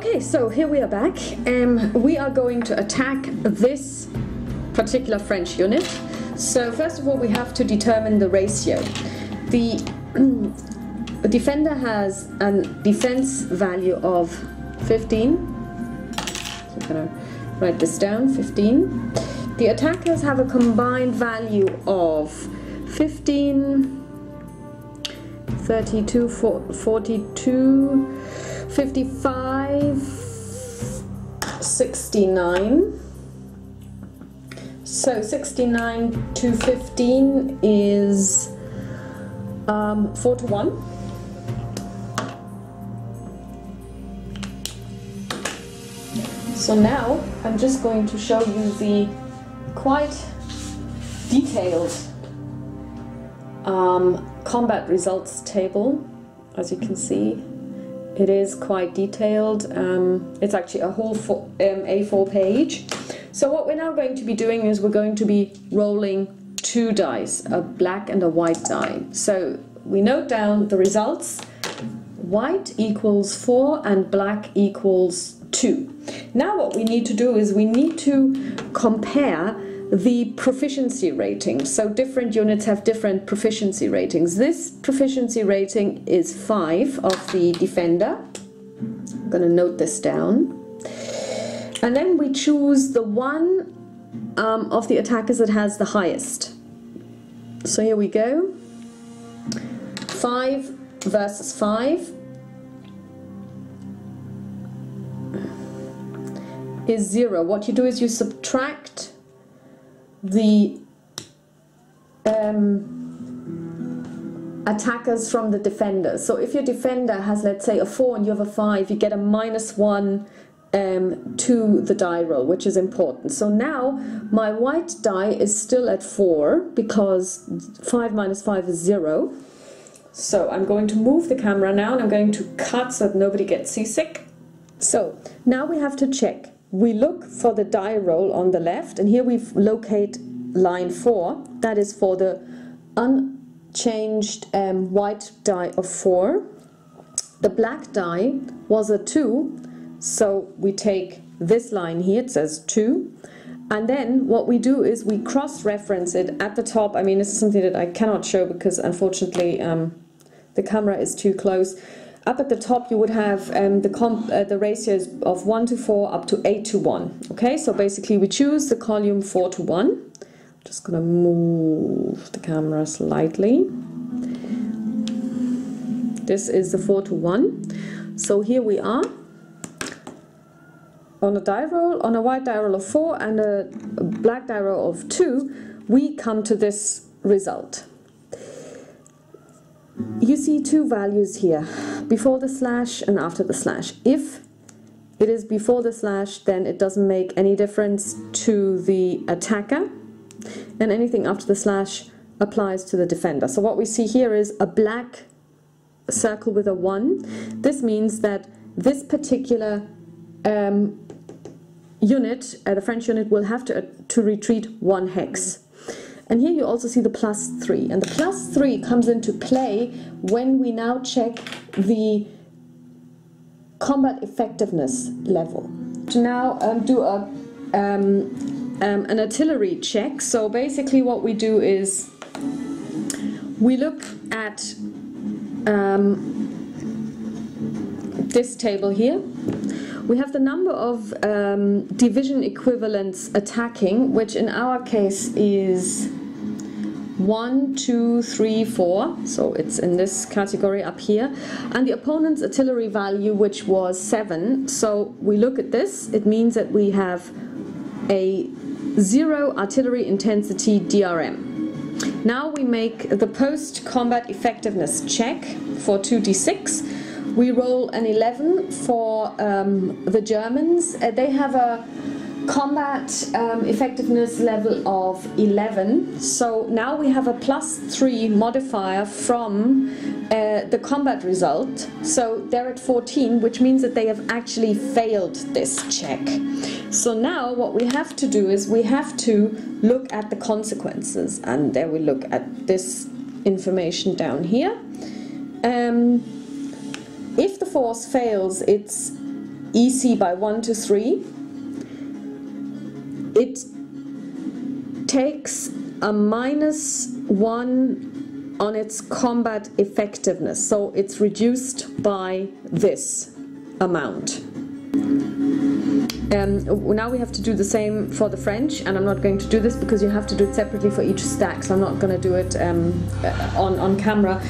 Okay, so here we are back. Um, we are going to attack this particular French unit. So first of all, we have to determine the ratio. The, defender has a defense value of 15. So I'm gonna write this down, 15. The attackers have a combined value of 15, 32, 42, 55, 69. So 69 to 15 is um, 4 to 1. So now I'm just going to show you the quite detailed um, combat results table. As you can see, it is quite detailed. Um, it's actually a whole four, um, A4 page. So what we're now going to be doing is we're going to be rolling two dice, a black and a white die. So we note down the results. White equals 4 and black equals 2. Now what we need to do is we need to compare the proficiency rating. So different units have different proficiency ratings. This proficiency rating is 5 of the defender. I'm going to note this down. And then we choose the one um, of the attackers that has the highest. So here we go. 5 versus 5 is 0. What you do is you subtract the um, attackers from the defender. So if your defender has, let's say, a 4 and you have a 5, you get a minus 1 um, to the die roll, which is important. So now my white die is still at 4 because 5 minus 5 is 0. So I'm going to move the camera now and I'm going to cut so that nobody gets seasick. So now we have to check. We look for the die roll on the left and here we locate line 4. That is for the unchanged um, white die of 4. The black die was a 2 so we take this line here, it says 2, and then what we do is we cross-reference it at the top. I mean, this is something that I cannot show because unfortunately um, the camera is too close. Up at the top you would have um, the, comp uh, the ratios of 1 to 4 up to 8 to 1. Okay, so basically we choose the column 4 to 1. I'm just going to move the camera slightly. This is the 4 to 1. So here we are on a die roll, on a white die roll of 4 and a black die roll of 2, we come to this result. You see two values here, before the slash and after the slash. If it is before the slash, then it doesn't make any difference to the attacker, and anything after the slash applies to the defender. So what we see here is a black circle with a 1. This means that this particular um, unit, uh, the French unit, will have to, uh, to retreat one hex. And here you also see the plus 3. And the plus 3 comes into play when we now check the combat effectiveness level. To now um, do a, um, um, an artillery check. So basically what we do is we look at um, this table here we have the number of um, division equivalents attacking, which in our case is one, two, three, four. So it's in this category up here. And the opponent's artillery value, which was seven. So we look at this. It means that we have a zero artillery intensity DRM. Now we make the post-combat effectiveness check for 2d6 we roll an 11 for um, the Germans. Uh, they have a combat um, effectiveness level of 11. So now we have a plus 3 modifier from uh, the combat result. So they're at 14, which means that they have actually failed this check. So now what we have to do is we have to look at the consequences. And there we look at this information down here. Um, if the force fails its EC by 1 to 3, it takes a minus 1 on its combat effectiveness. So it's reduced by this amount. Um, now we have to do the same for the French, and I'm not going to do this because you have to do it separately for each stack, so I'm not going to do it um, on, on camera.